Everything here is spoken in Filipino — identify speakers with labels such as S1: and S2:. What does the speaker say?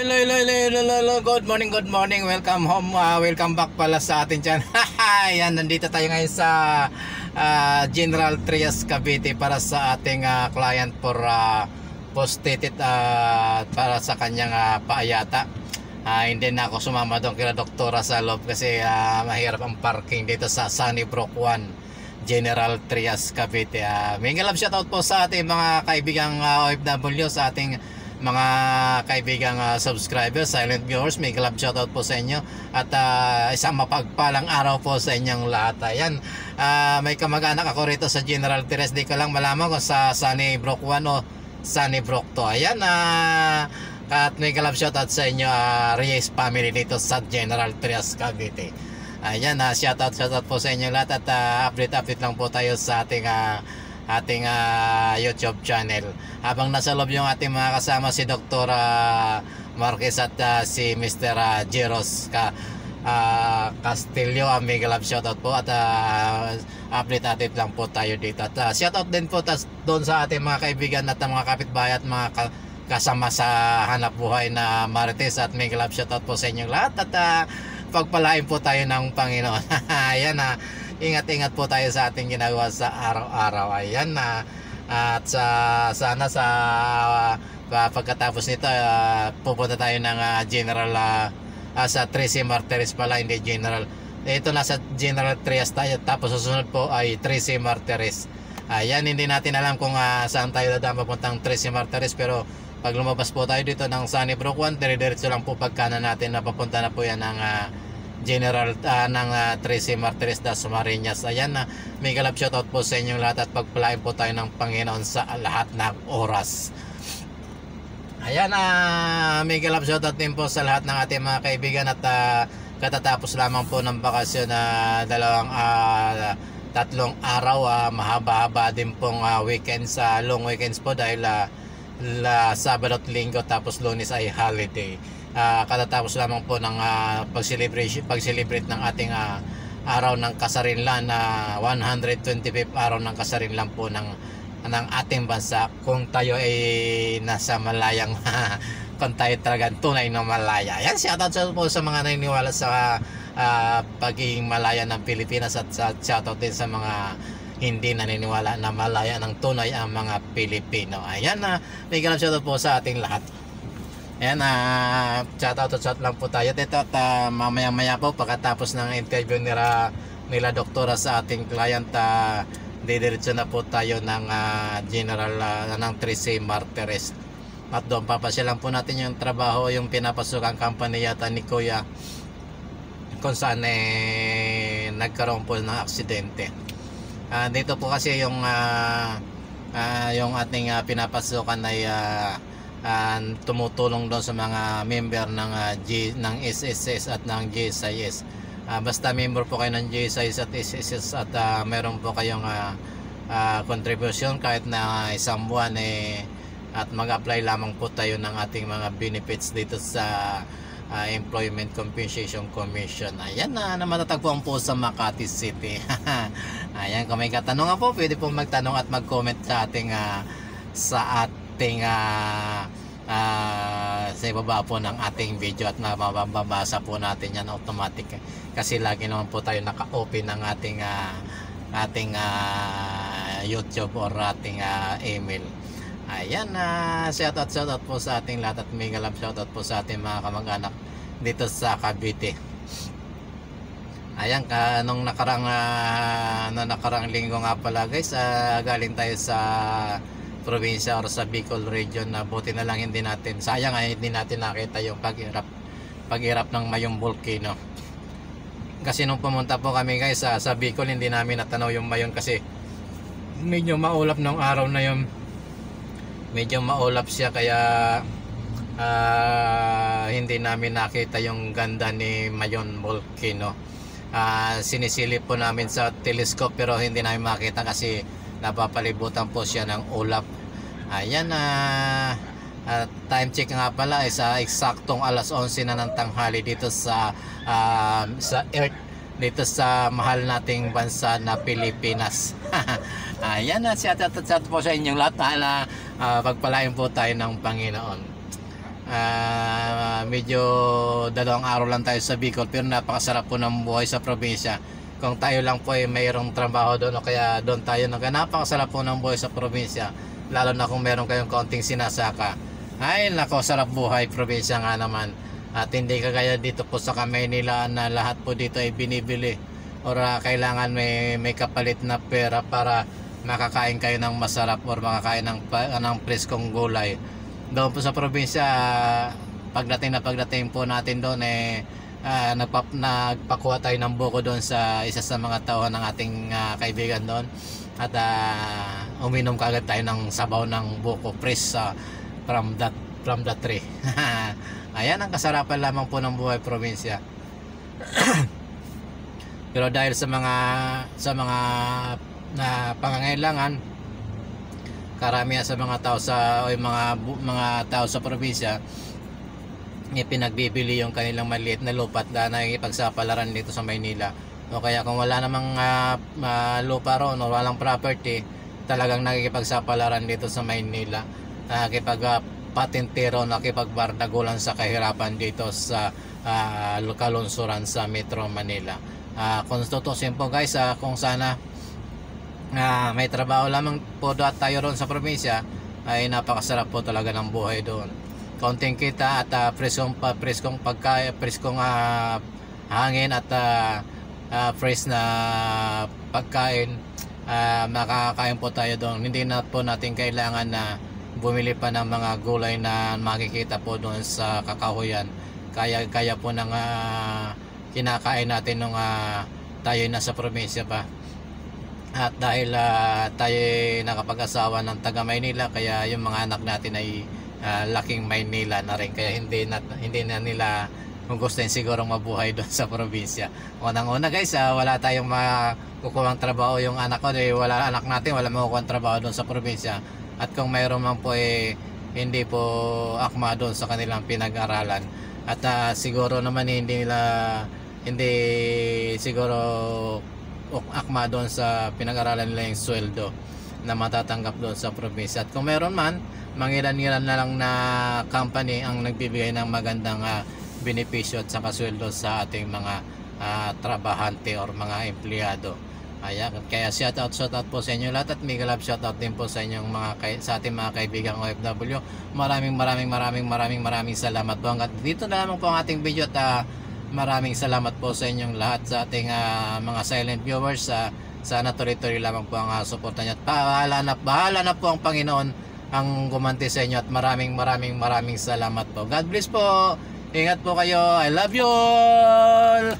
S1: Loy, loy, loy, loy. Good morning, good morning. Welcome home. Uh, welcome back pala sa atin dyan. Yan, nandito tayo ngayon sa uh, General Trias Cavite para sa ating uh, client for uh, post-dated uh, para sa kanyang uh, paayata. Uh, hindi na ako sumama doon kila doktora sa loob kasi uh, mahirap ang parking dito sa Sunnybrook 1 General Trias Cavite. Uh, love shoutout po sa ating mga kaibigang uh, OFW sa ating mga kaibigang uh, subscribers, silent viewers, may club shoutout po sa inyo at uh, isang mapagpalang araw po sa inyong lahat. Ayan, uh, may kamag-anak ako rito sa General Terres. Di ko lang malaman kung sa Sunny Brook 1 o Sunny Brook 2. Ayan, uh, at may club shoutout sa inyo, uh, Reyes family dito sa General Terres, Cavite. Ayan, uh, shoutout, shoutout po sa inyo lahat at uh, update, update lang po tayo sa ating uh, ating uh, YouTube channel. Habang nasa loob yung ating mga kasama si Dr. Uh, Marquez at uh, si Mr. Jeros ka uh, Castillo uh, mega love shoutout po at uh, update update lang po tayo dito at uh, shoutout din po tas, doon sa ating mga kaibigan at mga kapitbahay at mga ka kasama sa hanap buhay na Marites at mega love shoutout po sa inyong lahat at uh, pagpalain po tayo ng Panginoon ayan na uh, ingat-ingat po tayo sa ating ginagawa sa araw-araw. Ayan na. at sa sana sa uh, pagkatapos nito uh, pupunta tayo ng uh, general uh, uh, sa Tracy Martires pala hindi general ito nasa general Trias tayo tapos susunod po ay Tracy Martires ayan hindi natin alam kung uh, saan tayo dadaan papuntang Tracy Martires pero pag lumabas po tayo dito ng Sunnybrook 1 dire-diretso lang po pagkana natin na papunta na po yan ng uh, General uh, ng uh, Tracy Martires das Marinas. Ayan na, uh, may galap shoutout po sa inyong lahat at pagpalain po tayo ng Panginoon sa lahat ng oras. Ayan uh, may galap shoutout din po sa lahat ng ating mga kaibigan at uh, katatapos lamang po ng bakasyon na uh, dalawang uh, tatlong araw uh, mahaba-haba din pong uh, weekend sa uh, long weekends po dahil uh, la Sabado at Linggo tapos Lunes ay holiday uh, katatapos lamang po ng uh, pag-celebration pag-celebrate ng ating uh, araw ng kasarinlan na uh, 125th araw ng kasarinlan po ng ng ating bansa kung tayo ay nasa malayang kung tayo talaga tunay na malaya. Yan, shoutout sa po sa mga naniniwala sa uh, pagiging malaya ng Pilipinas at sa shoutout din sa mga hindi naniniwala na malaya ng tunay ang mga Pilipino. Ayan na, uh, may ganap shoutout po sa ating lahat. Ayan, uh, chat out chat lang po tayo dito at uh, mamaya maya po pagkatapos ng interview nila, nila doktora sa ating client uh, didiretso na po tayo ng uh, general uh, ng 3C Martires. At doon papasyalan po natin yung trabaho yung pinapasok company yata ni Kuya kung saan eh, nagkaroon po ng aksidente. Uh, dito po kasi yung uh, uh, yung ating uh, pinapasukan ay uh, uh, tumutulong doon sa mga member ng uh, G, ng SSS at ng GSIS. Uh, ah, basta member po kayo ng GSIS at SSS at uh, meron po kayong uh, uh, contribution kahit na isang buwan eh, at mag-apply lamang po tayo ng ating mga benefits dito sa uh, Employment Compensation Commission. Ayan na, na matatagpuan po sa Makati City. Ayan, kung may katanungan po, pwede po magtanong at mag-comment sa ating uh, sa at ating uh, uh, sa ibaba po ng ating video at mababasa po natin yan automatic. Kasi lagi naman po tayo naka-open ng ating uh, ating uh, YouTube or ating uh, email. Ayan uh, shout out shout out po sa ating lahat at mega love shout out po sa ating mga kamag-anak dito sa Cavite. Ayan ka nung nakarang uh, nung nakarang linggo nga pala guys uh, galing tayo sa probinsya or sa Bicol region na buti na lang hindi natin sayang ay hindi natin nakita yung paghirap paghirap ng mayong volcano. Kasi nung pumunta po kami guys sa, sa Bicol hindi namin natanaw yung mayon kasi medyo maulap ng araw na yun. Medyo maulap siya kaya uh, hindi namin nakita yung ganda ni Mayon Volcano. Uh, sinisilip po namin sa telescope pero hindi namin makita kasi napapalibutan po siya ng ulap. Ayan na uh, time check nga pala ay sa eksaktong alas 11 na ng tanghali dito sa uh, sa earth dito sa mahal nating bansa na Pilipinas. Ayan na siya at po sa inyong lahat na uh, pagpalain po tayo ng Panginoon. Uh, medyo dalawang araw lang tayo sa Bicol pero napakasarap po ng buhay sa probinsya. Kung tayo lang po ay mayroong trabaho doon o kaya doon tayo nag napakasarap po ng buhay sa probinsya. Lalo na kung meron kayong kaunting sinasaka. Ay nako, sarap buhay probinsya nga naman. At hindi kagaya dito po sa Kamaynila na lahat po dito ay binibili. Or ah, kailangan may, may kapalit na pera para makakain kayo ng masarap or makakain ng, pa- ng preskong gulay. Doon po sa probinsya, ah, pagdating na pagdating po natin doon eh ah, nagpap, nagpakuha tayo ng buko doon sa isa sa mga tao ng ating ah, kaibigan doon. At ah, uminom kagad tayo ng sabaw ng buko fresh sa from that from the tree. Ayan ang kasarapan lamang po ng buhay probinsya. Pero dahil sa mga sa mga na pangangailangan karamihan sa mga tao sa o mga mga tao sa probinsya eh, pinagbibili yung kanilang maliit na lupa at na nakikipagsapalaran dito sa Maynila. O kaya kung wala namang ah, ah, lupa ron o walang property, talagang nakikipagsapalaran dito sa Maynila. Nakikipag uh, patintero, nakipagbardagulan sa kahirapan dito sa uh, kalunsuran sa Metro Manila. Ah, kung tutusin po guys, ah, kung sana ah, may trabaho lamang po tayo ron sa probinsya, ay napakasarap po talaga ng buhay doon konting kita at uh, preskong pa preskong pagka preskong ah, hangin at ah, ah, fresh na pagkain. Ah, makakain po tayo doon. Hindi na po natin kailangan na bumili pa ng mga gulay na makikita po doon sa kakahuyan. Kaya kaya po nang ah, kinakain natin nung ah, tayo nasa probinsya pa at dahil ah, tayo ay nakapag-asawa ng taga Maynila kaya yung mga anak natin ay ah, laking Maynila na rin kaya hindi na, hindi na nila gusto siguro mabuhay doon sa probinsya. Unang-una guys, ah, wala tayong makukuha trabaho yung anak ko, eh, wala anak natin, wala makukuha trabaho doon sa probinsya. At kung mayroon man po eh, hindi po akma doon sa kanilang pinag-aralan. At ah, siguro naman eh, hindi nila hindi siguro akma doon sa pinag-aralan nila yung sweldo na matatanggap doon sa probinsya. At kung meron man, mangilan-ngilan na lang na company ang nagbibigay ng magandang ah, benepisyo at saka sweldo sa ating mga ah, trabahante or mga empleyado. Ayan, kaya shout out, shout out po sa inyo lahat at mega love shout out din po sa inyong mga sa ating mga kaibigang OFW. Maraming maraming maraming maraming maraming salamat po. Hanggang dito na lamang po ang ating video at ah, maraming salamat po sa inyong lahat sa ating ah, mga silent viewers. Ah, sana tuloy-tuloy lamang po ang uh, suporta niyo at bahala na, bahala na po ang Panginoon ang gumanti sa inyo at maraming maraming maraming salamat po. God bless po. Ingat po kayo. I love you all.